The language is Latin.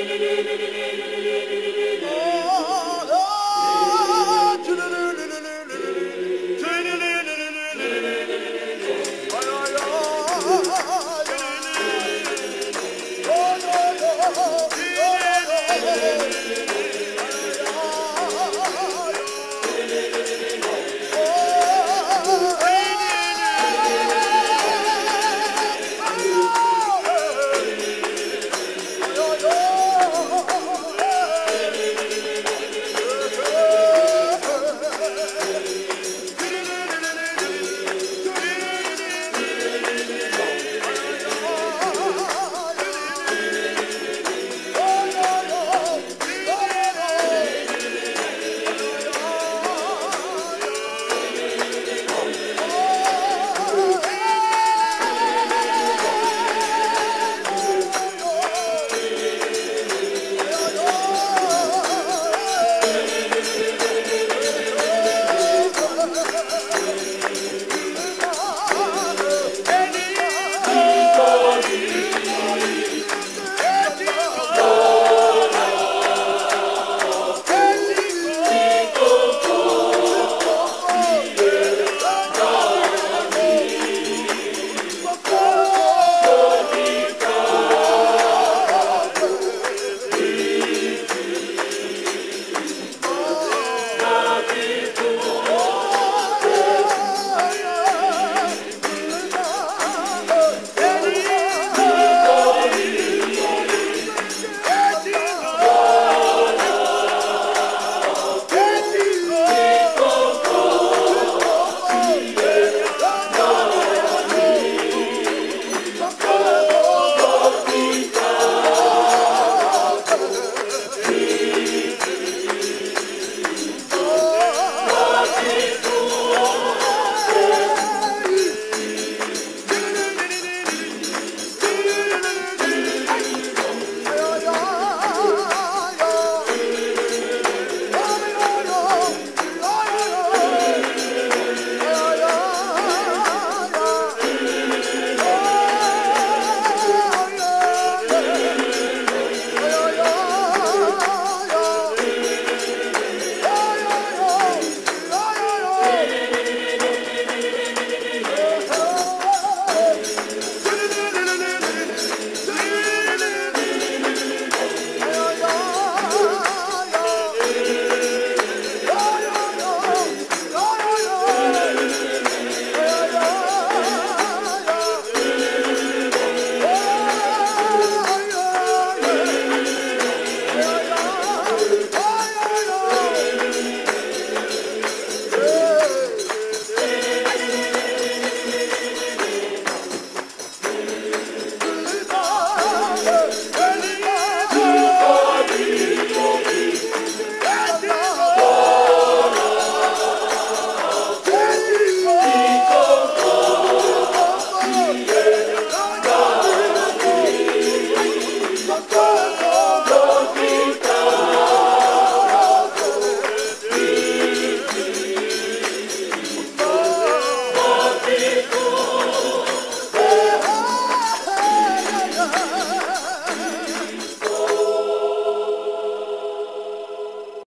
Oh